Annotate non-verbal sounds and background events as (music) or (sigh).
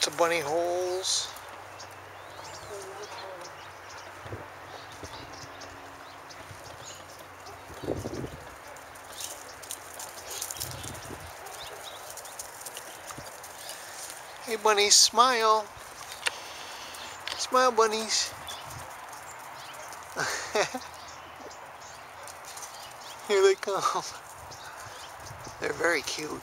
lots of bunny holes. Hey bunnies, smile. Smile bunnies. (laughs) Here they come. They're very cute.